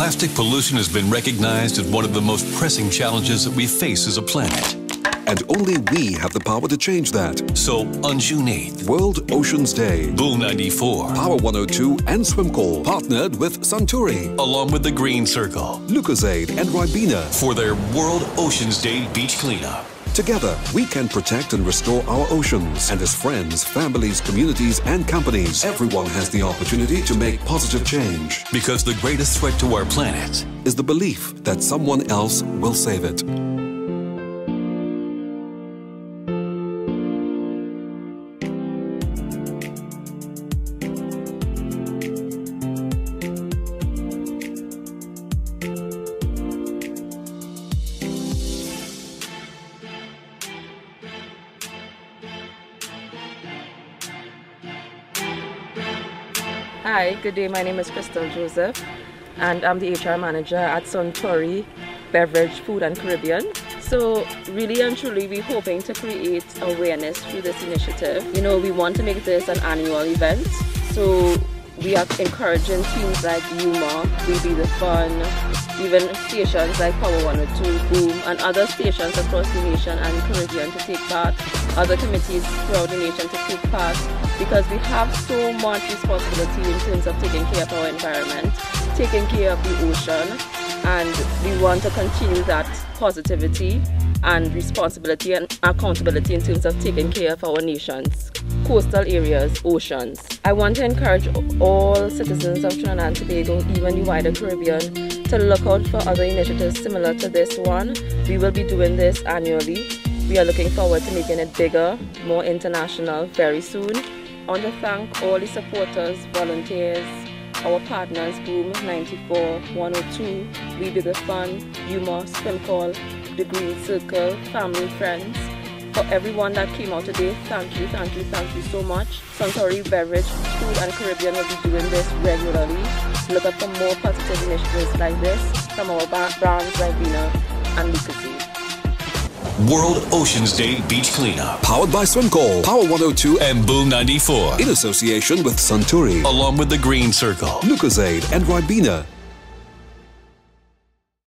Plastic pollution has been recognized as one of the most pressing challenges that we face as a planet. And only we have the power to change that. So, on June 8th, World Oceans Day, Boom 94, Power 102 and Swim SWMCOL partnered with Suntory, along with the Green Circle, Lucozade and Ribena for their World Oceans Day beach cleanup. Together, we can protect and restore our oceans. And as friends, families, communities, and companies, everyone has the opportunity to make positive change. Because the greatest threat to our planet is the belief that someone else will save it. Hi, good day. My name is Krystal Joseph, and I'm the HR manager at Suntory Beverage, Food and Caribbean. So, really and truly, we're hoping to create awareness through this initiative. You know, we want to make this an annual event. So, we are encouraging teams like Yuma, We the Fun, even stations like Power 102, Boom, and other stations across the nation and Caribbean to take part, other committees throughout the nation to take part, because we have so much responsibility in terms of taking care of our environment, taking care of the ocean, and we want to continue that positivity and responsibility and accountability in terms of taking care of our nation's coastal areas, oceans. I want to encourage all citizens of Trinidad and Tobago, even the wider Caribbean, to look out for other initiatives similar to this one. We will be doing this annually. We are looking forward to making it bigger, more international very soon. I want to thank all the supporters, volunteers, our partners Boom 94, 102, We Be The Fun, SWMCOL, The Green Circle, family, friends. For everyone that came out today, thank you, thank you, thank you so much. Suntory Beverage, Food and Caribbean will be doing this regularly. Look up for more positive initiatives like this from our brands like Ribena and Lucozade. World Oceans Day Beach Cleanup. Powered by SWMCOL, Power 102, and Boom 94. In association with Suntory. Along with the Green Circle, Lucozade, and Ribena.